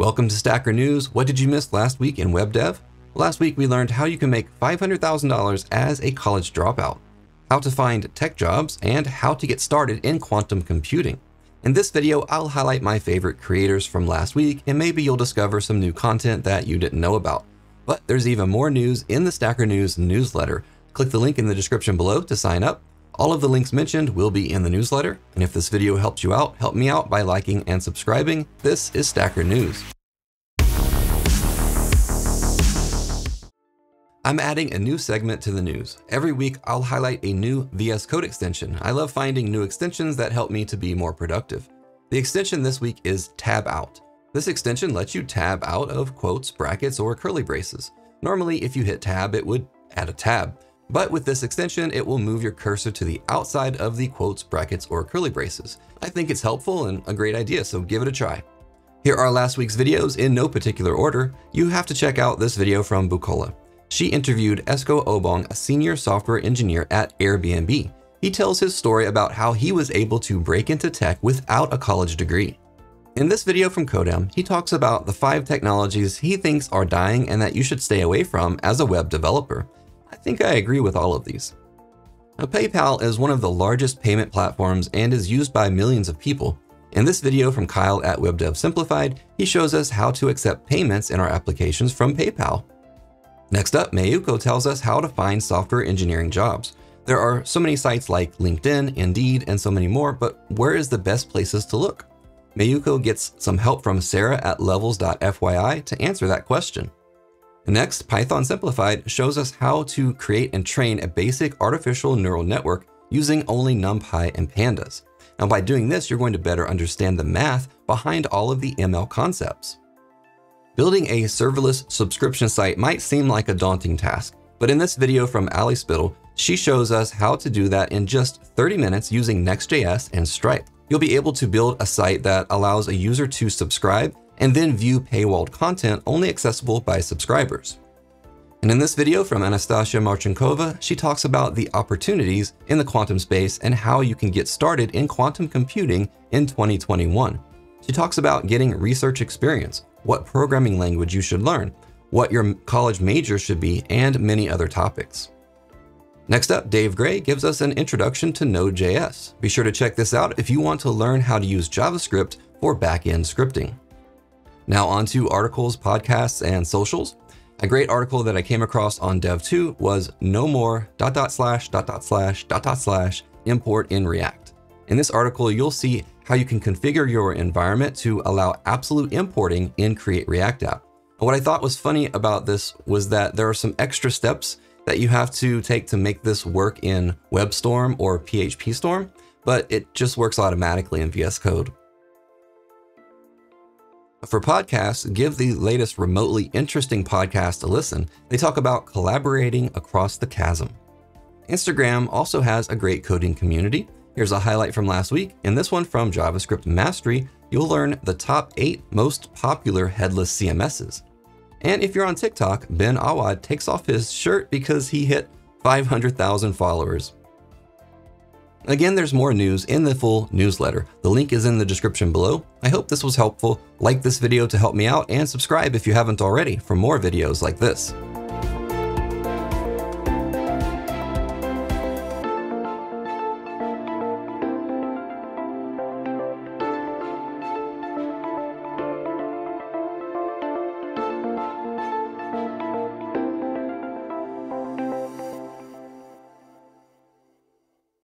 Welcome to STACKr News. What did you miss last week in web dev? Last week we learned how you can make $500,000 as a college dropout, how to find tech jobs, and how to get started in quantum computing. In this video, I'll highlight my favorite creators from last week, and maybe you'll discover some new content that you didn't know about. But there's even more news in the STACKr News newsletter. Click the link in the description below to sign up. All of the links mentioned will be in the newsletter. And if this video helps you out, help me out by liking and subscribing. This is STACKr News. I'm adding a new segment to the news. Every week, I'll highlight a new VS Code extension. I love finding new extensions that help me to be more productive. The extension this week is Tab Out. This extension lets you tab out of quotes, brackets, or curly braces. Normally, if you hit tab, it would add a tab. But with this extension, it will move your cursor to the outside of the quotes, brackets, or curly braces. I think it's helpful and a great idea, so give it a try. Here are last week's videos in no particular order. You have to check out this video from Bukola. She interviewed Esco Obong, a senior software engineer at Airbnb. He tells his story about how he was able to break into tech without a college degree. In this video from Codem, he talks about the five technologies he thinks are dying and that you should stay away from as a web developer. I think I agree with all of these. Now, PayPal is one of the largest payment platforms and is used by millions of people. In this video from Kyle at WebDev Simplified, he shows us how to accept payments in our applications from PayPal. Next up, Mayuko tells us how to find software engineering jobs. There are so many sites like LinkedIn, Indeed, and so many more, but where is the best places to look? Mayuko gets some help from Sarah at levels.fyi to answer that question. Next, Python Simplified shows us how to create and train a basic artificial neural network using only NumPy and Pandas. Now by doing this, you're going to better understand the math behind all of the ML concepts. Building a serverless subscription site might seem like a daunting task, but in this video from Ali Spittel, she shows us how to do that in just 30 minutes using Next.js and Stripe. You'll be able to build a site that allows a user to subscribe and then view paywalled content only accessible by subscribers. And in this video from Anastasia Marchenkova, she talks about the opportunities in the quantum space and how you can get started in quantum computing in 2021. She talks about getting research experience, what programming language you should learn, what your college major should be, and many other topics. Next up, Dave Gray gives us an introduction to Node.js. Be sure to check this out if you want to learn how to use JavaScript for backend scripting. Now on to articles, podcasts, and socials. A great article that I came across on Dev.to was no more dot dot slash dot dot slash dot dot slash import in React. In this article, you'll see how you can configure your environment to allow absolute importing in Create React App. And what I thought was funny about this was that there are some extra steps that you have to take to make this work in WebStorm or PHP Storm, but it just works automatically in VS Code. For podcasts, give the latest remotely interesting podcast a listen. They talk about collaborating across the chasm. Instagram also has a great coding community. Here's a highlight from last week. In this one from JavaScript Mastery, you'll learn the top eight most popular headless CMSs. And if you're on TikTok, Ben Awad takes off his shirt because he hit 500,000 followers. Again, there's more news in the full newsletter. The link is in the description below. I hope this was helpful. Like this video to help me out and subscribe if you haven't already for more videos like this.